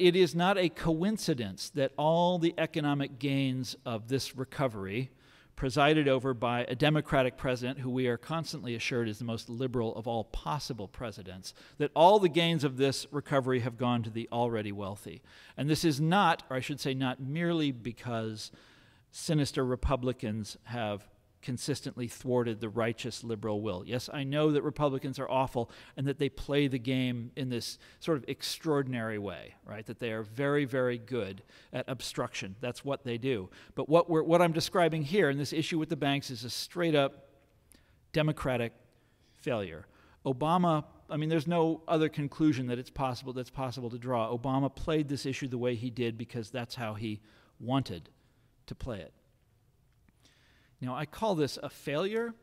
It is not a coincidence that all the economic gains of this recovery, presided over by a Democratic president who we are constantly assured is the most liberal of all possible presidents, that all the gains of this recovery have gone to the already wealthy. And this is not, or I should say, not merely because sinister Republicans have consistently thwarted the righteous liberal will. Yes, I know that Republicans are awful and that they play the game in this sort of extraordinary way, right? That they are very, very good at obstruction. That's what they do. But what, we're, what I'm describing here in this issue with the banks is a straight up Democratic failure. Obama, I mean, there's no other conclusion that it's possible that's possible to draw. Obama played this issue the way he did because that's how he wanted to play it. Now, I call this a failure,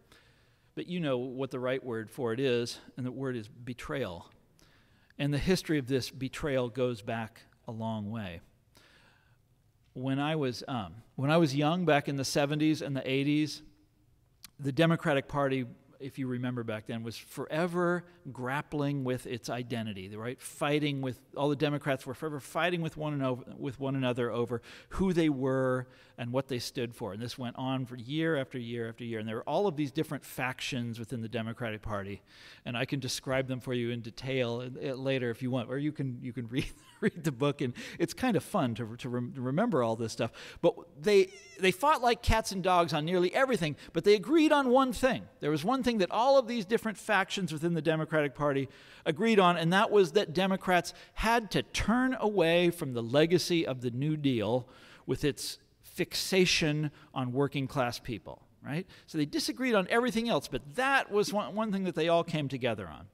but you know what the right word for it is, and the word is betrayal. And the history of this betrayal goes back a long way. When I was, um, when I was young, back in the 70s and the 80s, the Democratic Party if you remember back then, was forever grappling with its identity, right? Fighting with all the Democrats were forever fighting with one, over, with one another over who they were and what they stood for. And this went on for year after year after year. And there were all of these different factions within the Democratic Party. And I can describe them for you in detail uh, later if you want, or you can, you can read, read the book. And it's kind of fun to, to, to remember all this stuff. But they, they fought like cats and dogs on nearly everything, but they agreed on one thing. There was one thing that all of these different factions within the Democratic Party agreed on, and that was that Democrats had to turn away from the legacy of the New Deal with its fixation on working class people, right? So they disagreed on everything else, but that was one, one thing that they all came together on.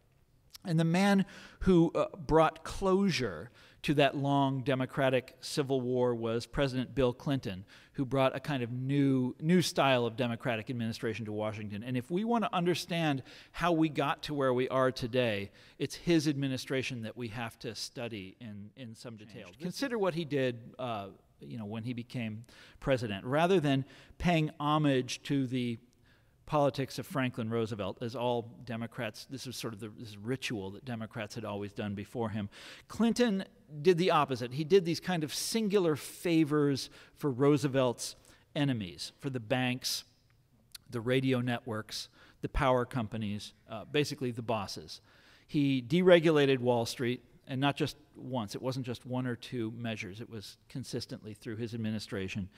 And the man who uh, brought closure to that long Democratic Civil War was President Bill Clinton, who brought a kind of new, new style of Democratic administration to Washington. And if we want to understand how we got to where we are today, it's his administration that we have to study in, in some detail. Consider what he did. Uh, you know, when he became president, rather than paying homage to the politics of Franklin Roosevelt, as all Democrats, this was sort of the, this ritual that Democrats had always done before him. Clinton did the opposite. He did these kind of singular favors for Roosevelt's enemies, for the banks, the radio networks, the power companies, uh, basically the bosses. He deregulated Wall Street, and not just once, it wasn't just one or two measures, it was consistently through his administration.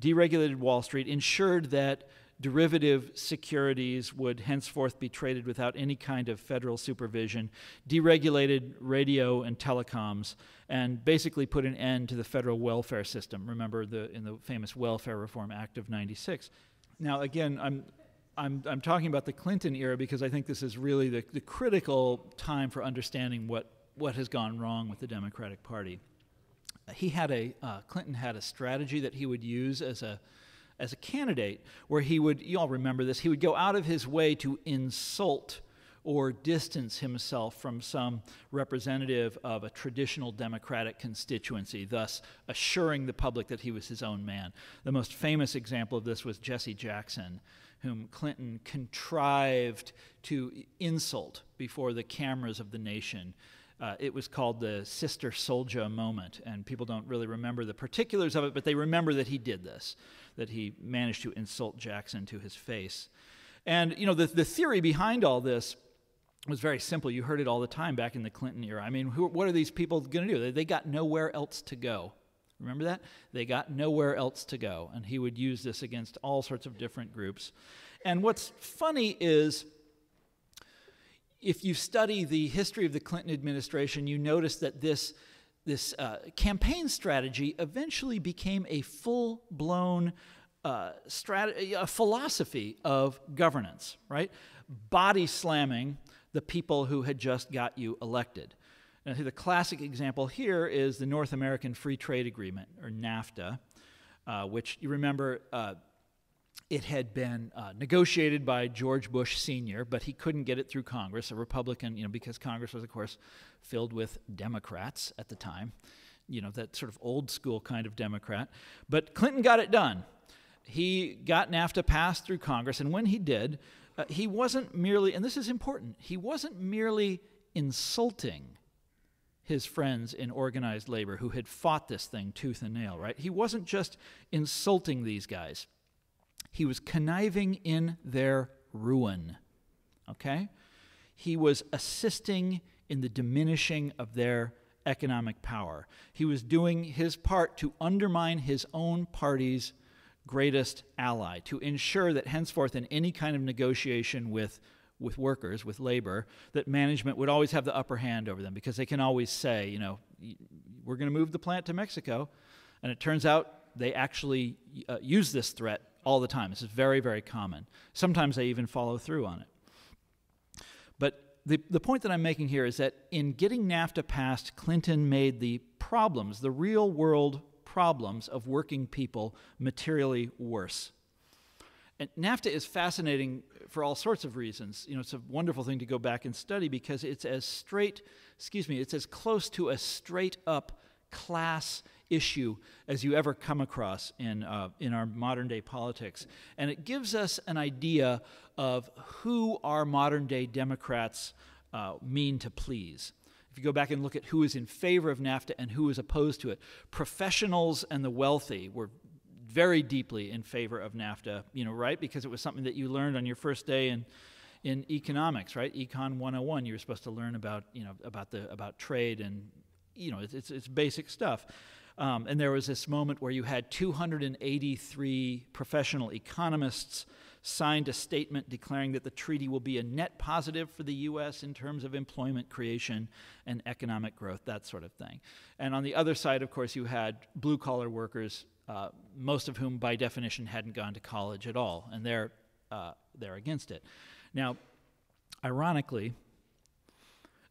Deregulated Wall Street, ensured that derivative securities would henceforth be traded without any kind of federal supervision, deregulated radio and telecoms, and basically put an end to the federal welfare system. Remember the in the famous Welfare Reform Act of 96. Now again, I'm I'm, I'm talking about the Clinton era because I think this is really the, the critical time for understanding what, what has gone wrong with the Democratic Party. He had a, uh, Clinton had a strategy that he would use as a, as a candidate where he would, you all remember this, he would go out of his way to insult or distance himself from some representative of a traditional Democratic constituency, thus assuring the public that he was his own man. The most famous example of this was Jesse Jackson, whom Clinton contrived to insult before the cameras of the nation. Uh, it was called the Sister Souljah moment, and people don't really remember the particulars of it, but they remember that he did this that he managed to insult Jackson to his face. And, you know, the, the theory behind all this was very simple. You heard it all the time back in the Clinton era. I mean, who, what are these people going to do? They, they got nowhere else to go. Remember that? They got nowhere else to go. And he would use this against all sorts of different groups. And what's funny is if you study the history of the Clinton administration, you notice that this this uh, campaign strategy eventually became a full blown uh, a philosophy of governance, right? Body slamming the people who had just got you elected. And the classic example here is the North American Free Trade Agreement, or NAFTA, uh, which you remember uh, it had been uh, negotiated by George Bush Sr., but he couldn't get it through Congress, a Republican, you know, because Congress was, of course, filled with Democrats at the time, you know, that sort of old school kind of Democrat. But Clinton got it done. He got NAFTA passed through Congress, and when he did, uh, he wasn't merely, and this is important, he wasn't merely insulting his friends in organized labor who had fought this thing tooth and nail, right? He wasn't just insulting these guys, he was conniving in their ruin, okay? He was assisting in the diminishing of their economic power. He was doing his part to undermine his own party's greatest ally, to ensure that henceforth, in any kind of negotiation with with workers, with labor, that management would always have the upper hand over them because they can always say, you know, we're going to move the plant to Mexico. And it turns out they actually uh, use this threat all the time. This is very, very common. Sometimes they even follow through on it. But the, the point that I'm making here is that in getting NAFTA passed, Clinton made the problems, the real world problems of working people, materially worse. And NAFTA is fascinating for all sorts of reasons. You know, it's a wonderful thing to go back and study because it's as straight, excuse me, it's as close to a straight up class issue as you ever come across in, uh, in our modern day politics. And it gives us an idea of who our modern day Democrats uh, mean to please. If you go back and look at who is in favor of NAFTA and who is opposed to it, professionals and the wealthy were very deeply in favor of NAFTA, you know, right? Because it was something that you learned on your first day in in economics, right? Econ 101, you were supposed to learn about, you know, about the about trade and you know, it's it's, it's basic stuff. Um, and there was this moment where you had 283 professional economists signed a statement declaring that the treaty will be a net positive for the U.S. in terms of employment creation and economic growth, that sort of thing. And on the other side, of course, you had blue collar workers uh, most of whom, by definition, hadn't gone to college at all, and they're, uh, they're against it. Now, ironically,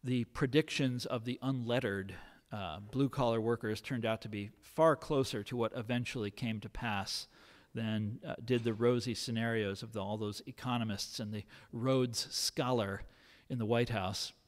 the predictions of the unlettered uh, blue collar workers turned out to be far closer to what eventually came to pass than uh, did the rosy scenarios of the, all those economists and the Rhodes Scholar in the White House